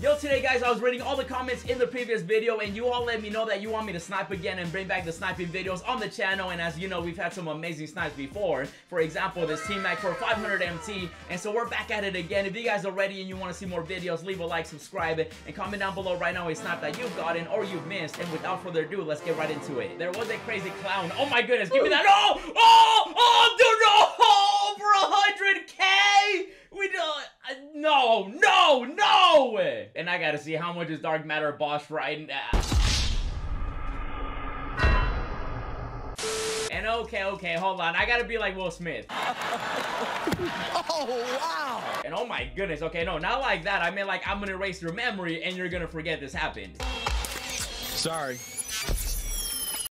Yo, today guys, I was reading all the comments in the previous video and you all let me know that you want me to snipe again and bring back the sniping videos on the channel and as you know, we've had some amazing snipes before. For example, this T-Mac for 500 MT and so we're back at it again. If you guys are ready and you want to see more videos, leave a like, subscribe, and comment down below right now a snap that you've gotten or you've missed. And without further ado, let's get right into it. There was a crazy clown. Oh my goodness, give me that. Oh! Oh! Oh, dude, no! Over 100k! We don't. Uh, no, no, no! And I gotta see how much is Dark Matter Boss right now. And okay, okay, hold on. I gotta be like Will Smith. oh, wow! And oh my goodness, okay, no, not like that. I mean, like, I'm gonna erase your memory and you're gonna forget this happened. Sorry.